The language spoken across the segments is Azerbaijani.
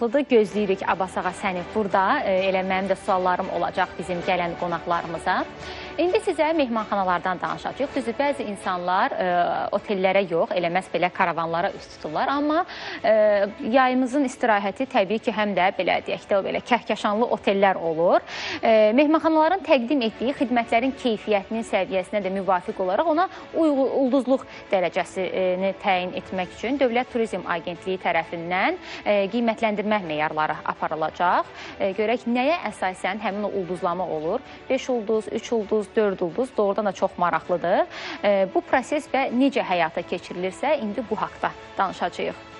maraqlıdır. Gözləyirik Abbas ağa səni burada. E, Elə mənim də suallarım olacaq bizim gələn qonaqlarımıza. İndi sizə mehmanxanalardan danışacağıq. Düzdür, bəzi insanlar e, otellərə yox, elə məhz belə karavanlara üst tuturlar, amma e, yayımızın istirahəti təbii ki, həm də belə deyək də o belə kəhkəşanlı otellər olur. E, mehmanxanaların təqdim etdiyi xidmətlərin keyfiyyətinin səviyyəsinə də müvafiq olaraq ona ulduzluq dərəcəsini təyin etmək üçün Dövlət Turizm Agentliyi tərəfindən e, qiymətləndirmə meyarları aparılacaq. E, görək nəyə əsasən həmin o ulduzlama olur? 5 ulduz, 3 ulduz, 4 ulduz doğrudan da çox maraqlıdır. E, bu proses və necə həyata keçirilirsə indi bu haqqda danışacağıq.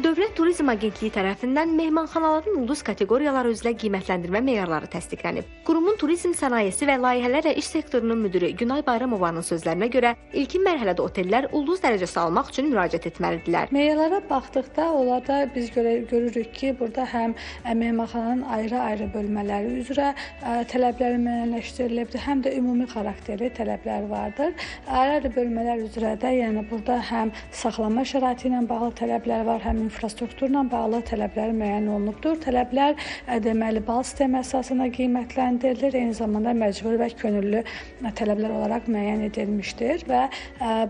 Dövlət Turizm Agentliyi tərəfindən mehmanxanaların ulduz kateqoriyaları üzrə qiymətləndirmə meyarları təsdiqlənib. Qurumun turizm sənayesi və layihələr və iş sektorunun müdiri Günay Bayramovanın sözlərinə görə ilkin mərhələdə otellər ulduz dərəcəsi almaq üçün müraciət etməlidirlər. Meyarlara baxdıqda onlarda biz görə, görürük ki, burada həm ə, mehmanxananın ayrı-ayrı bölmələri üzrə ə, tələbləri müəyyənləşdirilibdir, həm də ümumi xarakterli tələblər vardır. Ayrı-ayrı bölmələr üzrə də, yəni burada həm saxlama şəraiti ilə bağlı tələblər var, həm infrastrukturla bağlı tələblər müəyyən olunubdur. Tələblər deməli bal sistemi əsasında qiymətləndirilir, eyni zamanda məcburi və könüllü tələblər olaraq müəyyən edilmişdir və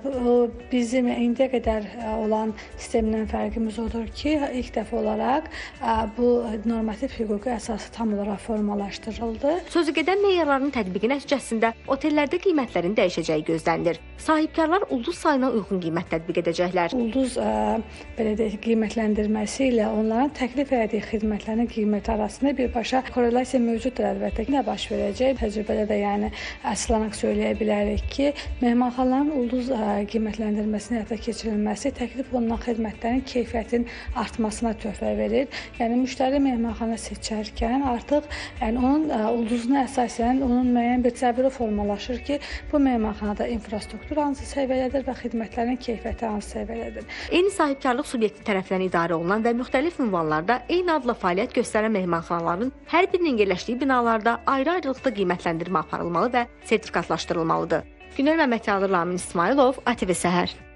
bu bizim indiyə qədər ə, olan sistemdən fərqimiz odur ki, ilk dəfə olaraq ə, bu normativ hüquqi əsası tam olaraq formalaşdırıldı. Sözügedən meyarların tətbiqi nəticəsində otellərdə qiymətlərin dəyişəcəyi gözlənilir. Sahibkarlar ulduz sayına uyğun qiymət tətbiq edəcəklər. Ulduz belə deyək, qiymətləndirməsi ilə onların təklif etdiyi xidmətlərin qiyməti arasında birbaşa korrelasiya mövcuddur əlbəttə. Nə baş verəcək? Təcrübədə də yəni əsaslanaq söyləyə bilərik ki, mehmanxanaların ulduz ə, qiymətləndirməsinin həyata keçirilməsi təklif olunan xidmətlərin keyfiyyətinin artmasına töhfə verir. Yəni müştəri mehmanxana seçərkən artıq yəni onun ə, ulduzuna əsasən onun müəyyən bir təsəvvürü formalaşır ki, bu mehmanxanada infrastruktur hansı səviyyədədir və xidmətlərin keyfiyyəti hansı səviyyədədir. Eyni sahibkarlıq subyekti tərəfindən idarə olunan və müxtəlif ünvanlarda eyni adla fəaliyyət göstərən mehmanxanaların hər birinin yerləşdiyi binalarda ayrı-ayrılıqda qiymətləndirmə aparılmalı və sertifikatlaşdırılmalıdır. Günel Məmmədyalı, Ramin İsmailov, ATV Səhər.